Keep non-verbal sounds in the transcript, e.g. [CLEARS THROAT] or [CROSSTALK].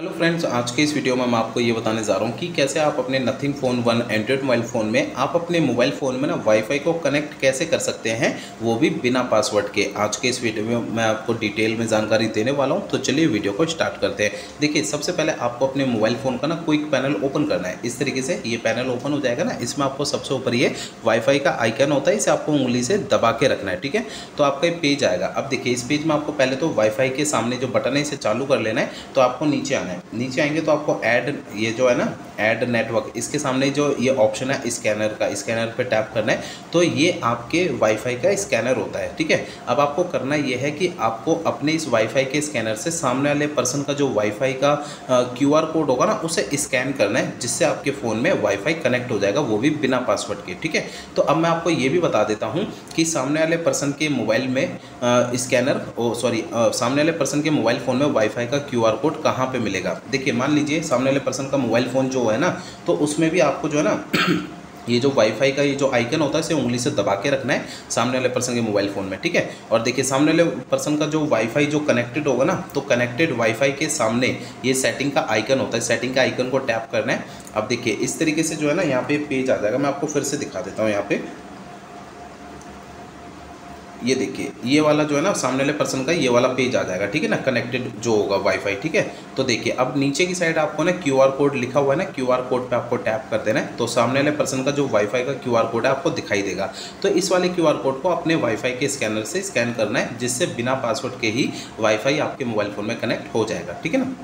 Hello friends आज के इस वीडियो में मैं आपको ये बताने जा रहा हूँ कि कैसे आप अपने Nothing phone one Android mobile phone में आप अपने मोबाइल फ़ोन में ना वाईफाई को कनेक्ट कैसे कर सकते हैं, वो भी बिना पासवर्ड के। आज के इस वीडियो में मैं आपको डिटेल में जानकारी देने वाला हूँ तो चलिए वीडियो को स्टार्ट करते हैं। देखिए, सबसे पहले आपको अपने मोबाइल फ़ोन का ना क्विक पैनल ओपन करना है। इस तरीके से ये पैनल ओपन हो जाएगा ना, इसमें आपको सबसे ऊपर ये वाईफाई का आइकन होता है, इसे आपको उंगली से दबा के रखना है, ठीक है? तो आपका ये पेज आएगा। अब देखिए, इस पेज में आपको पहले तो वाईफाई के सामने जो बटन है, इसे चालू कर लेना है तो आपको नीचे आना है। नीचे आएँगे तो आपको ऐड ये जो है ना ऐड नेटवर्क इसके सामने जो ये ऑप्शन है स्कैनर का स्कैनर पे टैप करना है तो ये आपके वाईफाई का स्कैनर होता है, ठीक है? अब आपको करना ये है कि आपको अपने इस वाईफाई के स्कैनर से सामने वाले पर्सन का जो वाईफाई का क्यूआर कोड होगा ना, उसे स्कैन करना है, जिससे आपके फ़ोन में वाईफाई कनेक्ट हो जाएगा, वो भी बिना पासवर्ड के, ठीक है? तो अब मैं आपको ये भी बता देता हूँ कि सामने वाले पर्सन के मोबाइल में स्कैनर सॉरी सामने वाले पर्सन के मोबाइल फ़ोन में वाईफाई का क्यूआर कोड कहाँ पर मिलेगा? देखिए, मान लीजिए सामने वाले पर्सन का मोबाइल फ़ोन जो है ना तो उसमें भी आपको जो है ना, [CLEARS THROAT] ये जो वाईफाई का ये जो आइकन होता है, इसे उंगली से दबा के रखना है सामने वाले पर्सन के मोबाइल फ़ोन में, ठीक है? और देखिए, सामने वाले पर्सन का जो वाईफाई जो कनेक्टेड होगा ना तो कनेक्टेड वाईफाई के सामने ये सेटिंग का आइकन होता है। सेटिंग का आइकन को टैप करना है। अब देखिए, इस तरीके से जो है ना, यहाँ पे पेज आ जाएगा। मैं आपको फिर से दिखा देता हूँ यहाँ पे। ये देखिए, ये वाला जो है ना, सामने वाले पर्सन का ये वाला पेज आ जाएगा, ठीक है ना? कनेक्टेड जो होगा वाईफाई ठीक है? तो देखिए, अब नीचे की साइड आपको ना क्यूआर कोड लिखा हुआ है ना क्यूआर कोड पे आपको टैप कर देना है तो सामने वाले पर्सन का जो वाईफाई का क्यूआर कोड है, आपको दिखाई देगा। तो इस वाले क्यूआर कोड को अपने वाईफाई के स्कैनर से स्कैन करना है, जिससे बिना पासवर्ड के ही वाईफाई आपके मोबाइल फ़ोन में कनेक्ट हो जाएगा, ठीक है ना?